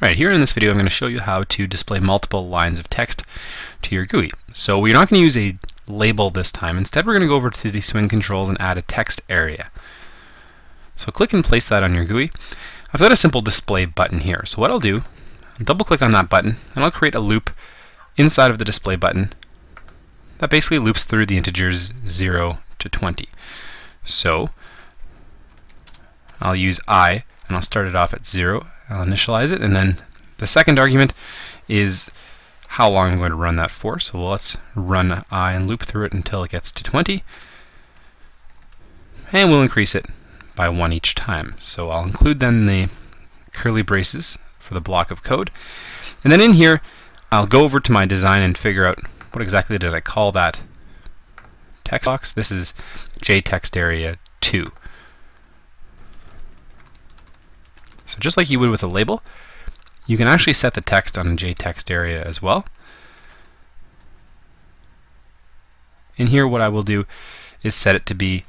Right, here in this video I'm going to show you how to display multiple lines of text to your GUI. So we're not going to use a label this time. Instead we're going to go over to the swing controls and add a text area. So click and place that on your GUI. I've got a simple display button here. So what I'll do, I'll double click on that button and I'll create a loop inside of the display button that basically loops through the integers 0 to 20. So I'll use i and I'll start it off at 0 I'll initialize it, and then the second argument is how long I'm going to run that for. So let's run i and loop through it until it gets to 20. And we'll increase it by one each time. So I'll include then the curly braces for the block of code. And then in here, I'll go over to my design and figure out what exactly did I call that text box. This is JTextArea 2. So just like you would with a label, you can actually set the text on a JTextArea as well. And here what I will do is set it to be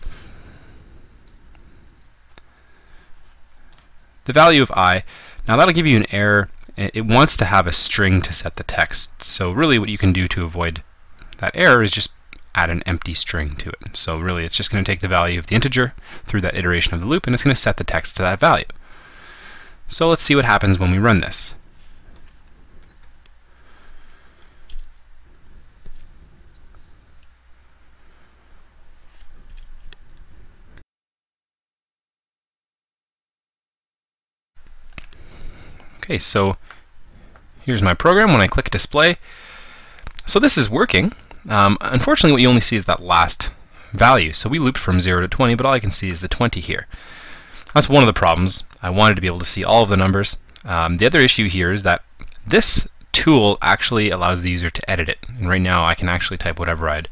the value of i. Now that'll give you an error. It wants to have a string to set the text. So really what you can do to avoid that error is just add an empty string to it. So really it's just going to take the value of the integer through that iteration of the loop and it's going to set the text to that value. So let's see what happens when we run this. Okay, so here's my program when I click display. So this is working. Um, unfortunately, what you only see is that last value. So we looped from 0 to 20, but all I can see is the 20 here. That's one of the problems. I wanted to be able to see all of the numbers. Um, the other issue here is that this tool actually allows the user to edit it. And right now I can actually type whatever I'd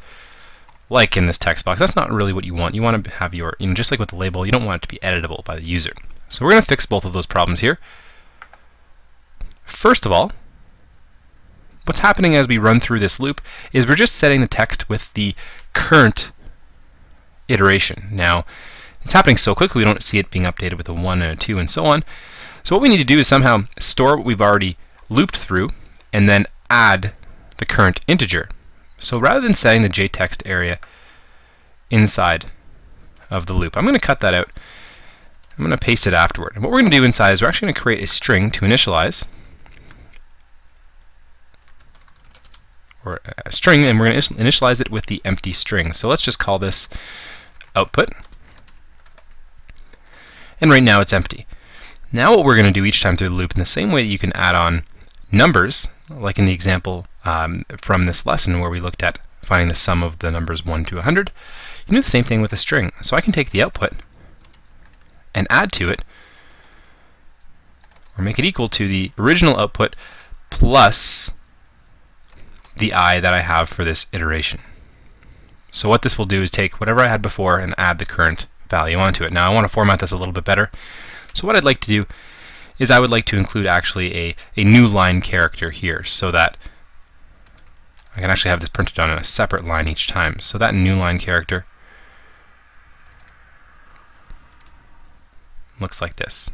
like in this text box. That's not really what you want. You want to have your, you know, just like with the label, you don't want it to be editable by the user. So we're going to fix both of those problems here. First of all, what's happening as we run through this loop is we're just setting the text with the current iteration. Now, it's happening so quickly we don't see it being updated with a 1 and a 2 and so on. So what we need to do is somehow store what we've already looped through and then add the current integer. So rather than setting the JTextArea inside of the loop, I'm going to cut that out. I'm going to paste it afterward. And what we're going to do inside is we're actually going to create a string to initialize or a string and we're going to initialize it with the empty string. So let's just call this output and right now it's empty. Now what we're going to do each time through the loop, in the same way that you can add on numbers, like in the example um, from this lesson where we looked at finding the sum of the numbers 1 to 100, you can do the same thing with a string. So I can take the output and add to it, or make it equal to the original output plus the i that I have for this iteration. So what this will do is take whatever I had before and add the current value onto it. Now I want to format this a little bit better. So what I'd like to do is I would like to include actually a, a new line character here so that I can actually have this printed on a separate line each time. So that new line character looks like this.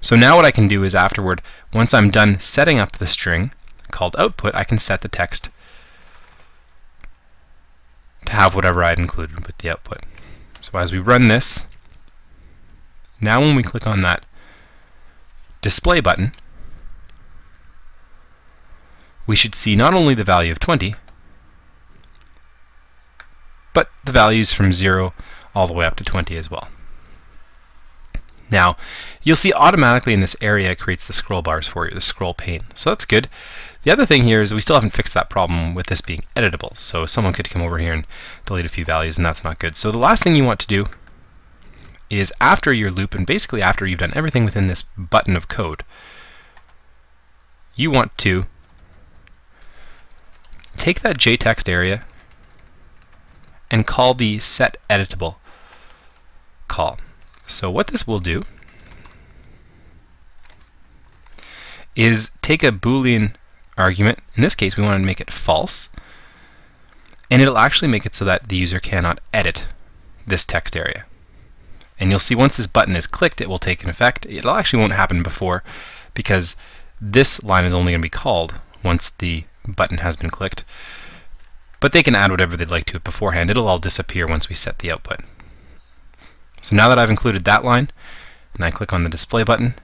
So now what I can do is afterward, once I'm done setting up the string called output, I can set the text to have whatever I'd included with the output. So as we run this, now when we click on that display button, we should see not only the value of 20, but the values from 0 all the way up to 20 as well. Now, you'll see automatically in this area creates the scroll bars for you, the scroll pane. So that's good. The other thing here is we still haven't fixed that problem with this being editable. So someone could come over here and delete a few values, and that's not good. So the last thing you want to do is after your loop, and basically after you've done everything within this button of code, you want to take that JTextArea and call the set editable call. So what this will do is take a boolean argument. In this case, we want to make it false. And it'll actually make it so that the user cannot edit this text area. And you'll see once this button is clicked, it will take an effect. It actually won't happen before because this line is only going to be called once the button has been clicked. But they can add whatever they'd like to it beforehand. It'll all disappear once we set the output. So now that I've included that line, and I click on the display button,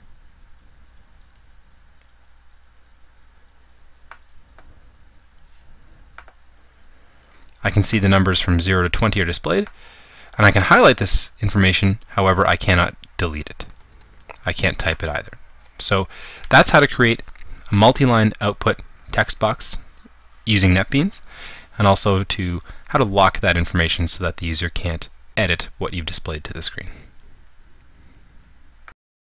I can see the numbers from 0 to 20 are displayed, and I can highlight this information, however I cannot delete it. I can't type it either. So that's how to create a multi-line output text box using NetBeans, and also to how to lock that information so that the user can't edit what you've displayed to the screen.